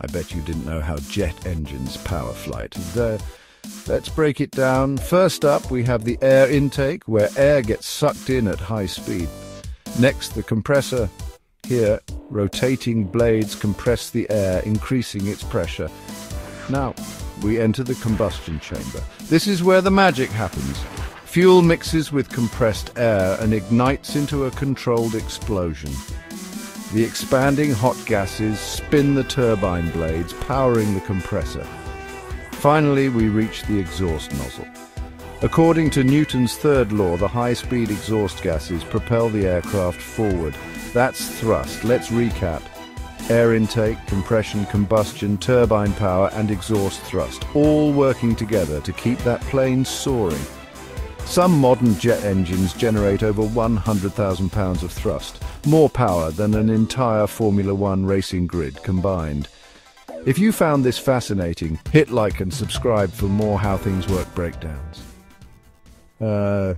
I bet you didn't know how jet engines power flight. Uh, let's break it down. First up, we have the air intake, where air gets sucked in at high speed. Next, the compressor. Here, rotating blades compress the air, increasing its pressure. Now, we enter the combustion chamber. This is where the magic happens. Fuel mixes with compressed air and ignites into a controlled explosion. The expanding hot gases spin the turbine blades, powering the compressor. Finally, we reach the exhaust nozzle. According to Newton's third law, the high-speed exhaust gases propel the aircraft forward. That's thrust. Let's recap. Air intake, compression, combustion, turbine power and exhaust thrust, all working together to keep that plane soaring. Some modern jet engines generate over 100,000 pounds of thrust, more power than an entire Formula One racing grid combined. If you found this fascinating, hit like and subscribe for more How Things Work breakdowns. Uh,